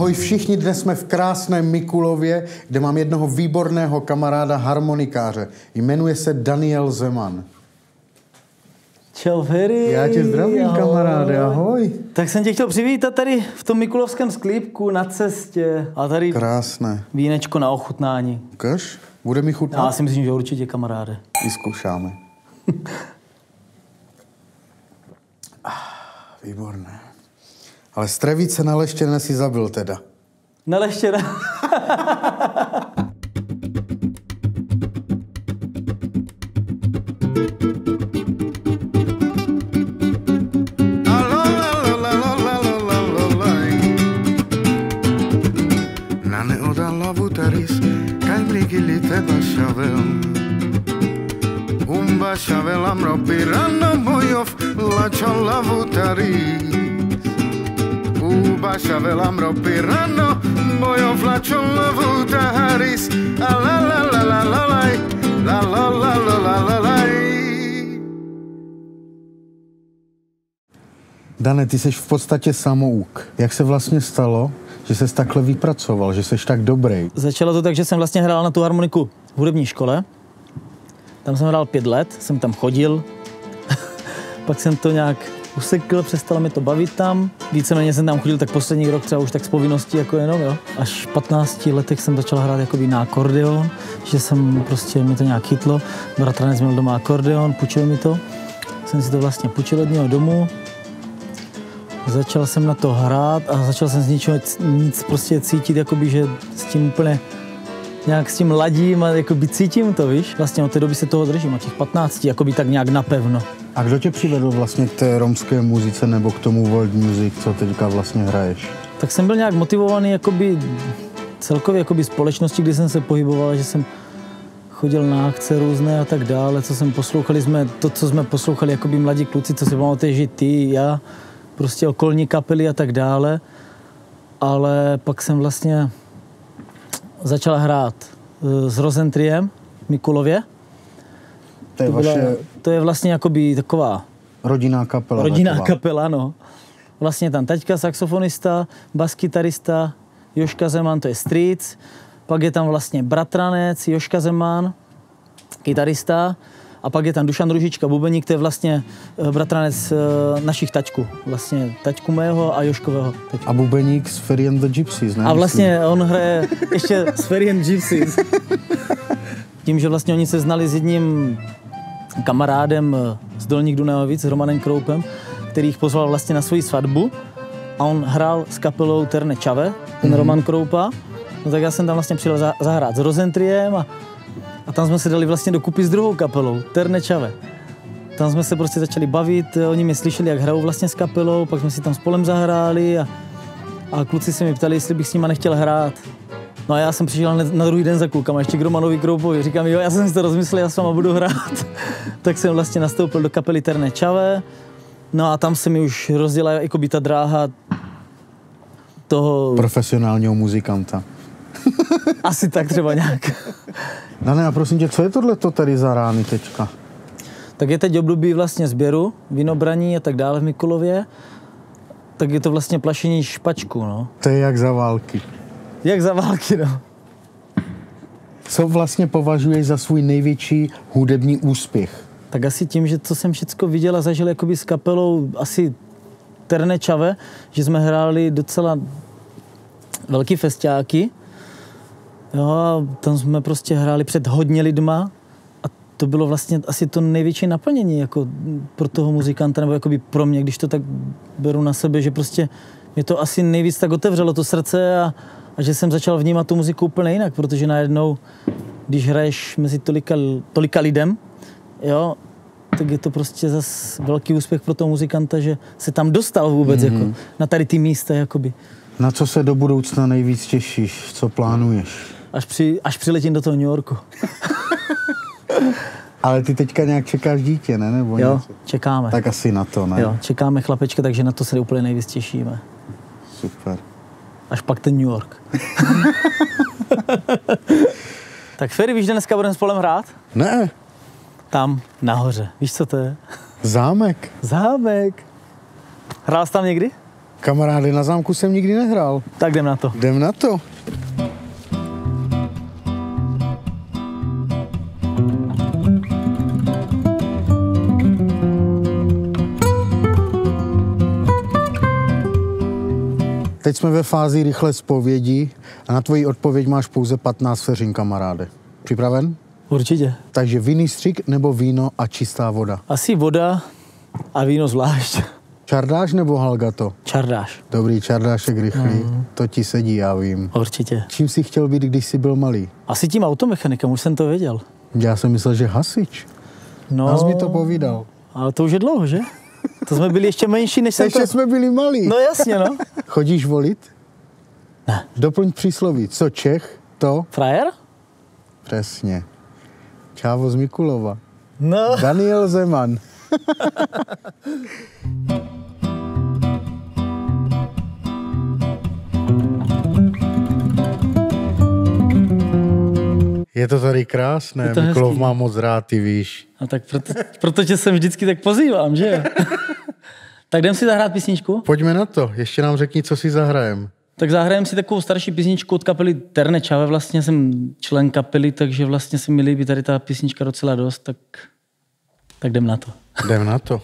Ahoj všichni, dnes jsme v krásném Mikulově, kde mám jednoho výborného kamaráda harmonikáře. Jmenuje se Daniel Zeman. Čau, Ferry. Já tě zdravím, ahoj. kamaráde, ahoj. Tak jsem tě chtěl přivítat tady v tom Mikulovském sklípku na cestě. A tady Krásné. vínečko na ochutnání. Ukaž, bude mi chutnat? Já si myslím, že určitě, kamaráde. Vyzkoušáme. ah, výborné. Ale strevice na leštěné si zabil teda. Na leštěné? Umba shavelam ropirano mojov lačo lavutaris Bašavelam ropirano Mojo flačom lovu taharis A la la la la la la La la la la la la la Dane, ty jsi v podstatě samouk. Jak se vlastně stalo, že jsi takhle vypracoval, že jsi tak dobrý? Začalo to tak, že jsem vlastně hrál na tu harmoniku v hudební škole. Tam jsem hrál pět let, jsem tam chodil. Pak jsem to nějak usekl, přestalo mi to bavit tam. Víceméně jsem tam chodil tak poslední rok třeba už tak z povinností jako jenom, jo. Až v 15 letech jsem začal hrát jakoby na akordeon, že jsem prostě, mi to nějak chytlo. Bratranec měl doma akordeon, půjčil mi to. Jsem si to vlastně půjčil od něho domů. Začal jsem na to hrát a začal jsem z ničeho nic prostě cítit, jakoby, že s tím úplně nějak s tím ladím a jakoby cítím to, víš. Vlastně od té doby se toho držím, od těch 15, jakoby tak nějak napevno. A kdo tě přivedl vlastně k té romské muzice nebo k tomu world music, co teďka vlastně hraješ? Tak jsem byl nějak motivovaný jakoby celkově jakoby společnosti, kdy jsem se pohyboval, že jsem chodil na akce různé a tak dále, co jsem poslouchali, jsme, to, co jsme poslouchali jakoby mladí kluci, co si pamatuješ, že ty, já, prostě okolní kapely a tak dále. Ale pak jsem vlastně začal hrát eh, s Rozentriem v Mikulově. To je, to, byla, vaše... to je vlastně jakoby taková... Rodinná kapela. Rodinná taková. kapela, no. Vlastně tam taťka, saxofonista, baskytarista, Joška Zeman, to je Streets. Pak je tam vlastně bratranec, Joška Zeman, kytarista. A pak je tam Dušan Ružička, bubeník, to je vlastně eh, bratranec eh, našich taťků. Vlastně taťku mého a Joškového taťku. A bubeník z Ferry and the Gypsies, ne? A vlastně on hraje ještě s Ferry and Gypsies. Tím, že vlastně oni se znali s jedním kamarádem eh, z Dolních Dunajovic, s Romanem Kroupem, který jich pozval vlastně na svoji svatbu a on hrál s kapelou Terne Čave, ten mm-hmm. Roman Kroupa. No tak já jsem tam vlastně přijel zahrát s Rozentriem a a tam jsme se dali vlastně dokupy s druhou kapelou, Terne Čave. Tam jsme se prostě začali bavit, oni mě slyšeli, jak hrajou vlastně s kapelou, pak jsme si tam spolem zahráli a, a kluci se mi ptali, jestli bych s nima nechtěl hrát. No a já jsem přišel na, druhý den za klukama, ještě k Romanovi Kroupovi. Říkám, jo, já jsem si to rozmyslel, já s váma budu hrát. tak jsem vlastně nastoupil do kapely Terne Čave. No a tam se mi už rozdělá jako by ta dráha toho... Profesionálního muzikanta. Asi tak třeba nějak. Dane, a prosím tě, co je tohle tady za rány teďka? Tak je teď období vlastně sběru, vinobraní a tak dále v Mikulově. Tak je to vlastně plašení špačku, no. To je jak za války. Jak za války, no. Co vlastně považuješ za svůj největší hudební úspěch? Tak asi tím, že co jsem všechno viděl a zažil jakoby s kapelou asi Terne Čave, že jsme hráli docela velký festiáky Jo, a tam jsme prostě hráli před hodně lidma a to bylo vlastně asi to největší naplnění jako pro toho muzikanta, nebo jakoby pro mě, když to tak beru na sebe, že prostě mě to asi nejvíc tak otevřelo to srdce a, a že jsem začal vnímat tu muziku úplně jinak, protože najednou, když hraješ mezi tolika, tolika lidem, jo, tak je to prostě zas velký úspěch pro toho muzikanta, že se tam dostal vůbec mm-hmm. jako na tady ty místa. Jakoby. Na co se do budoucna nejvíc těšíš? Co plánuješ? Až, při, až přiletím do toho New Yorku. Ale ty teďka nějak čekáš dítě, ne? Nebo jo, něco? čekáme. Tak asi na to, ne? Jo, čekáme chlapečka, takže na to se úplně nejvíc těšíme. Super. Až pak ten New York. tak Ferry, víš, že dneska budeme spolem hrát? Ne. Tam, nahoře. Víš, co to je? Zámek. Zámek. Hrál jsi tam někdy? Kamaráde, na zámku jsem nikdy nehrál. Tak jdem na to. Jdem na to. Teď jsme ve fázi rychlé zpovědi a na tvoji odpověď máš pouze 15 vteřin, kamaráde. Připraven? Určitě. Takže vinný střik nebo víno a čistá voda. Asi voda a víno zvlášť. Čardáš nebo halgato? Čardáš. Dobrý, čardášek rychlý. To ti sedí, já vím. Určitě. Čím jsi chtěl být, když jsi byl malý? Asi tím automechanikem, už jsem to věděl. Já jsem myslel, že hasič. No, Nás mi to povídal. ale to už je dlouho, že? To jsme byli ještě menší, než jsem Ještě to... jsme byli malí. No jasně, no. Chodíš volit? Ne. Doplň přísloví. Co Čech, to? Frajer? Přesně. Čávo z Mikulova. No. Daniel Zeman. Je to tady krásné, Je to Mikulov hezký. má moc rád, ty víš. A tak proto, proto tě sem vždycky tak pozývám, že? tak jdem si zahrát písničku? Pojďme na to, ještě nám řekni, co si zahrajem. Tak zahrajeme si takovou starší písničku od kapely Terne Čave. Vlastně jsem člen kapely, takže vlastně se mi líbí tady ta písnička docela dost, tak, tak jdem na to. Jdem na to.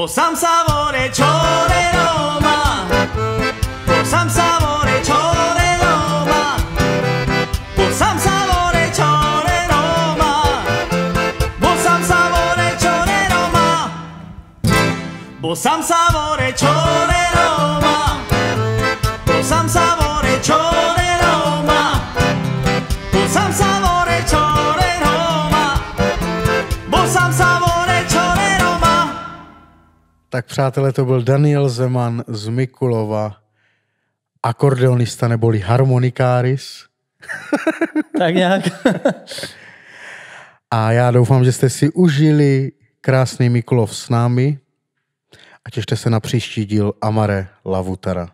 Bo sam savore ciore Roma. Bo sam savore ciore Roma. Bo sam savore ciore Roma. Bo sam savore ciore Roma. Bo sam savore ciore Roma Tak přátelé, to byl Daniel Zeman z Mikulova, akordeonista neboli harmonikáris. tak nějak. A já doufám, že jste si užili krásný Mikulov s námi a těšte se na příští díl Amare Lavutara.